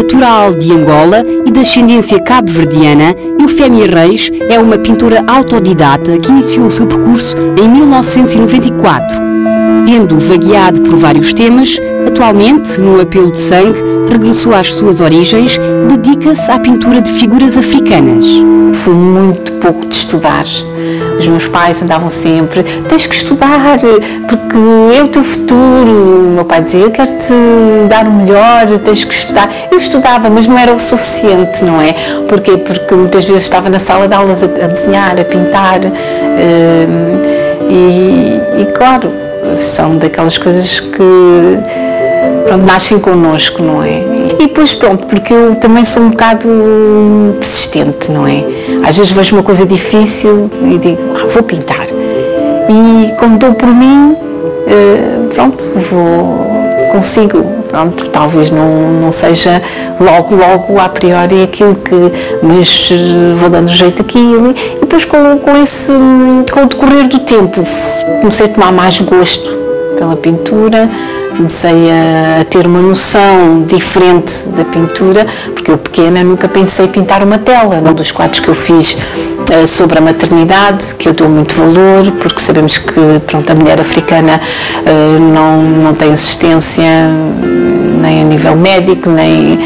Natural de Angola e de ascendência cabo-verdiana, Eufémia Reis é uma pintora autodidata que iniciou o seu percurso em 1994. Tendo vagueado por vários temas, atualmente, no apelo de sangue, regressou às suas origens, dedica-se à pintura de figuras africanas. Fui muito pouco de estudar. Os meus pais andavam sempre, tens que estudar, porque é o teu futuro. O meu pai dizia, eu quero-te dar o melhor, tens que estudar. Eu estudava, mas não era o suficiente, não é? Porquê? Porque muitas vezes estava na sala de aulas a, desenhar, a pintar. Hum, e, e claro, são daquelas coisas que pronto, nascem connosco, não é? E depois, pronto, porque eu também sou um bocado persistente, não é? Às vezes vejo uma coisa difícil e digo, ah, vou pintar. E quando dou por mim, eh, pronto, vou, consigo, pronto, talvez não, não seja logo, logo a priori aquilo que, mas eh, vou dando jeito aquilo e depois com, com esse, com o decorrer do tempo comecei a tomar mais gosto pela pintura, comecei a, ter uma noção diferente da pintura, porque eu pequena nunca pensei pintar uma tela. Um dos quadros que eu fiz uh, sobre a maternidade, que eu dou muito valor, porque sabemos que pronto, a mulher africana uh, não, não tem assistência nem a nível médico, nem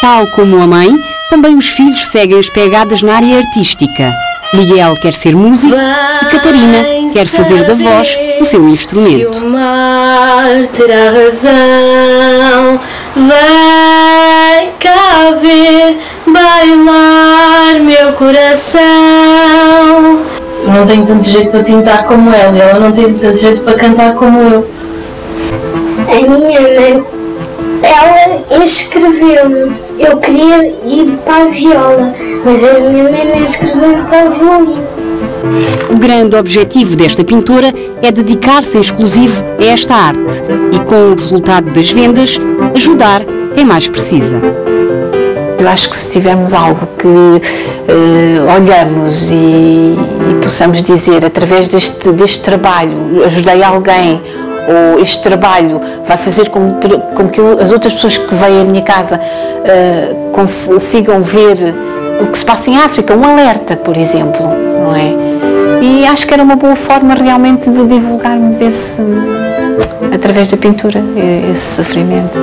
Tal como a mãe, também os filhos seguem as pegadas na área artística. Miguel quer ser músico e Catarina quer fazer da voz o seu instrumento. Se o mar terá razão, vem cá ver bailar meu coração. Eu não tenho tanto jeito para pintar como ela, e ela não tem tanto jeito para cantar como eu. A minha mãe, ela inscreveu-me eu queria ir para a viola, mas a minha mãe escreveu para o violino. O grande objetivo desta pintora é dedicar-se em exclusivo a esta arte e, com o resultado das vendas, ajudar quem mais precisa. Eu acho que se tivermos algo que uh, olhamos e, e possamos dizer através deste, deste trabalho, ajudei alguém ou este trabalho vai fazer com, com que as outras pessoas que vêm à minha casa uh, consigam ver o que se passa em África, um alerta, por exemplo, não é? E acho que era uma boa forma realmente de divulgarmos esse, através da pintura, esse sofrimento.